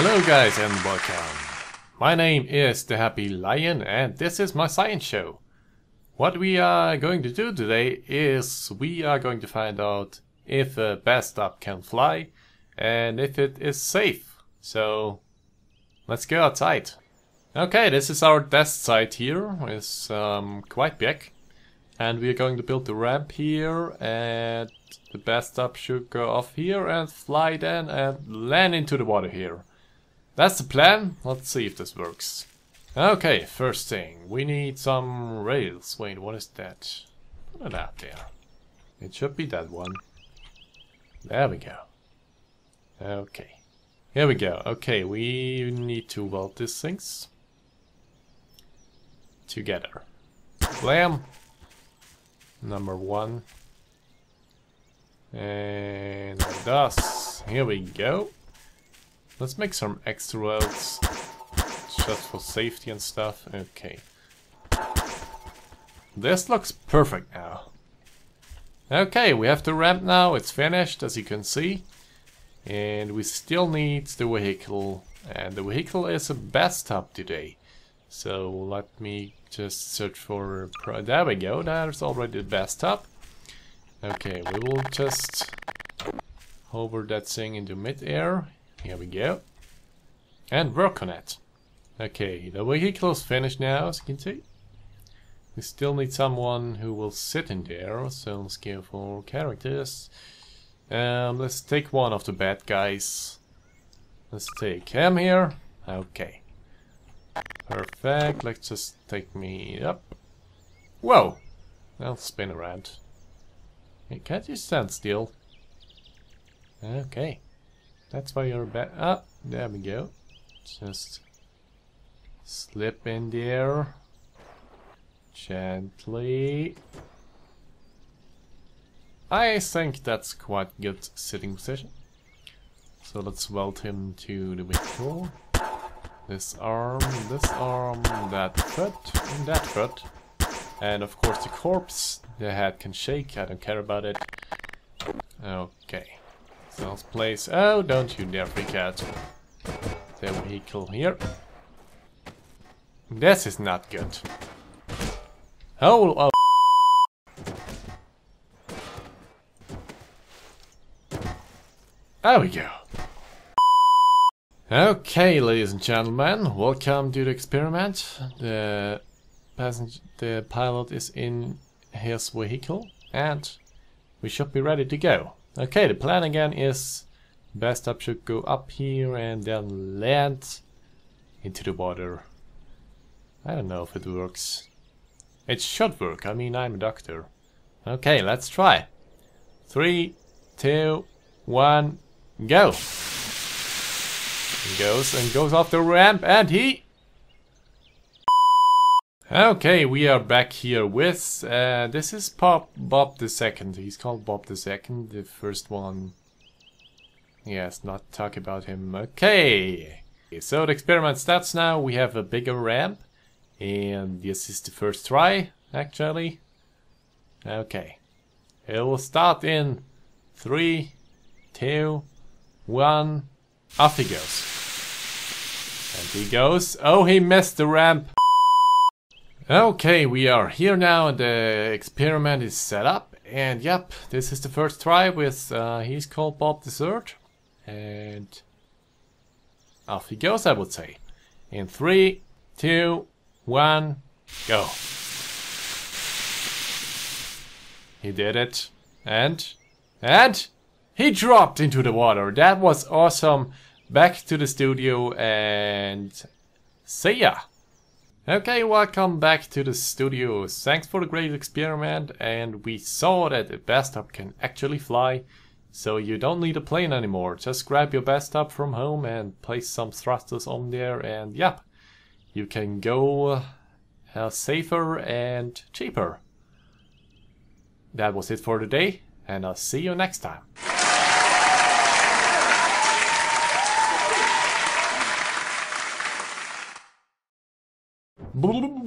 Hello guys and welcome. My name is the Happy Lion and this is my science show. What we are going to do today is we are going to find out if a bathtub can fly and if it is safe. So let's go outside. Okay, this is our test site here. It's um, quite big. And we're going to build the ramp here and the bathtub should go off here and fly then and land into the water here. That's the plan. Let's see if this works. Okay, first thing. We need some rails. Wait, what is that? Put it out there. It should be that one. There we go. Okay. Here we go. Okay, we need to weld these things together. Blam! Number one. And thus, here we go. Let's make some extra welds. Just for safety and stuff. Okay. This looks perfect now. Okay, we have the ramp now. It's finished, as you can see. And we still need the vehicle. And the vehicle is a bathtub today. So let me just search for... There we go, there's already the bathtub. Okay, we will just hover that thing into mid-air. Here we go. And work on it. Okay, the vehicle is finished now, as you can see. We still need someone who will sit in there, so let's go for characters. Um, let's take one of the bad guys. Let's take him here. Okay. Perfect, let's just take me up. Whoa! I'll spin around. Hey, can't you stand still? Okay. That's why you're back. Ah, there we go. Just slip in there. Gently. I think that's quite good sitting position. So let's weld him to the vehicle. This arm, this arm, that foot, and that foot. And of course the corpse, the head can shake, I don't care about it. Okay. Let's place... Oh, don't you dare freak out. The vehicle here. This is not good. Oh, oh. There we go. Okay, ladies and gentlemen, welcome to the experiment. The passenger, the pilot is in his vehicle, and we should be ready to go. Okay, the plan again is best up should go up here and then land into the water. I don't know if it works. It should work, I mean I'm a doctor. Okay, let's try. Three, two, one, go! He goes and goes off the ramp and he... Okay, we are back here with... Uh, this is Pop Bob the Second. He's called Bob the Second. The first one... Yes, not talk about him. Okay! So the experiment starts now. We have a bigger ramp. And this is the first try, actually. Okay. It will start in three, two, one. Off he goes. And he goes. Oh, he missed the ramp. Okay, we are here now and the experiment is set up. And yep, this is the first try with, uh, he's called Bob the Third. And off he goes, I would say. In three, two, one, go. He did it. And, and, he dropped into the water. That was awesome. Back to the studio and see ya. Okay, welcome back to the studio. Thanks for the great experiment and we saw that the bathtub can actually fly. So you don't need a plane anymore. Just grab your bathtub from home and place some thrusters on there and yep. You can go uh, safer and cheaper. That was it for today and I'll see you next time. Blah.